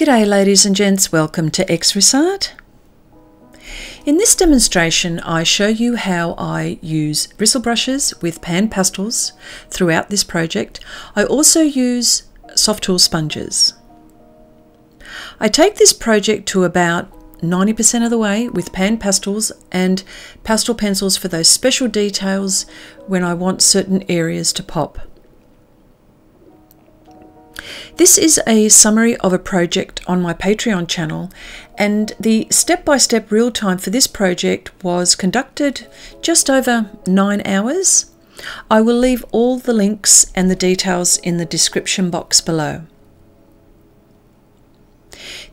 G'day ladies and gents, welcome to Xrissart. In this demonstration I show you how I use bristle brushes with pan pastels throughout this project. I also use Sofft Tool sponges. I take this project to about 90% of the way with pan pastels and pastel pencils for those special details when I want certain areas to pop. This is a summary of a project on my Patreon channel, and the step by step real time for this project was conducted just over nine hours. I will leave all the links and the details in the description box below.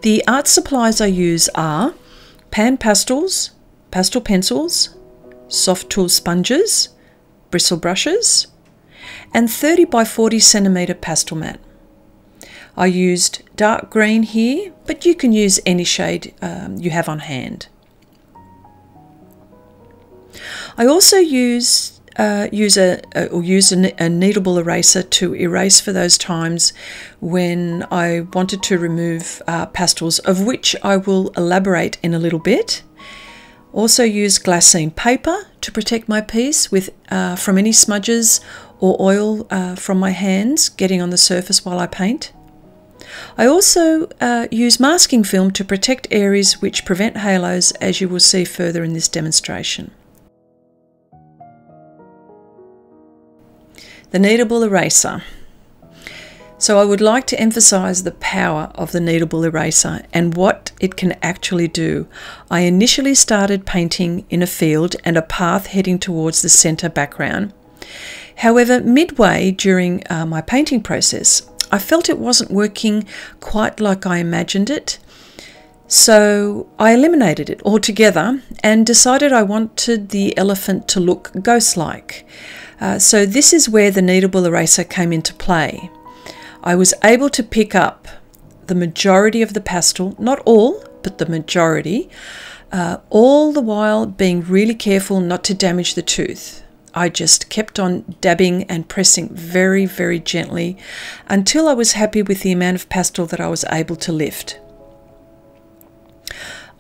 The art supplies I use are pan pastels, pastel pencils, Sofft Tool sponges, bristle brushes, and 30 by 40 centimeter Pastelmat. I used dark green here, but you can use any shade um, you have on hand. I also use uh, use a, or use a, a kneadable eraser to erase for those times when I wanted to remove uh, pastels, of which I will elaborate in a little bit. Also use glassine paper to protect my piece with uh, from any smudges or oil uh, from my hands getting on the surface while I paint. I also uh, use masking film to protect areas which prevent halos as you will see further in this demonstration. The kneadable eraser. So I would like to emphasize the power of the kneadable eraser and what it can actually do. I initially started painting in a field and a path heading towards the center background. However, midway during uh, my painting process, I felt it wasn't working quite like I imagined it. So I eliminated it altogether and decided I wanted the elephant to look ghost like. Uh, so this is where the kneadable eraser came into play. I was able to pick up the majority of the pastel, not all, but the majority, uh, all the while being really careful not to damage the tooth. I just kept on dabbing and pressing very, very gently until I was happy with the amount of pastel that I was able to lift.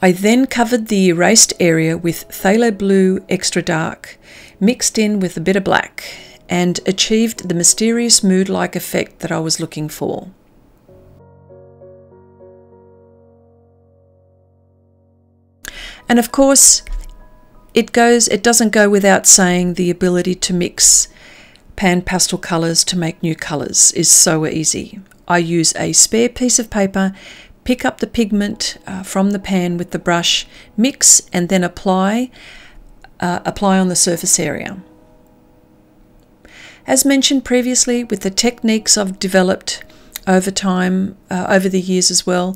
I then covered the erased area with Phthalo Blue Extra Dark, mixed in with a bit of black, and achieved the mysterious mood-like effect that I was looking for. And of course, it goes it doesn't go without saying the ability to mix pan pastel colors to make new colors is so easy. I use a spare piece of paper, pick up the pigment uh, from the pan with the brush, mix and then apply uh, apply on the surface area. As mentioned previously, with the techniques I've developed over time, uh, over the years as well.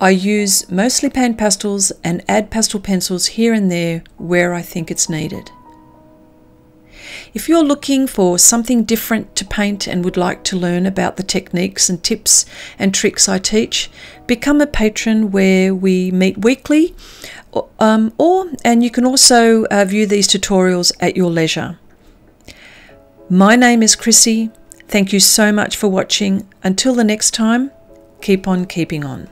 I use mostly pan pastels and add pastel pencils here and there where I think it's needed. If you're looking for something different to paint and would like to learn about the techniques and tips and tricks I teach, become a patron where we meet weekly um, or and you can also uh, view these tutorials at your leisure. My name is Chrissy Thank you so much for watching. Until the next time, keep on keeping on.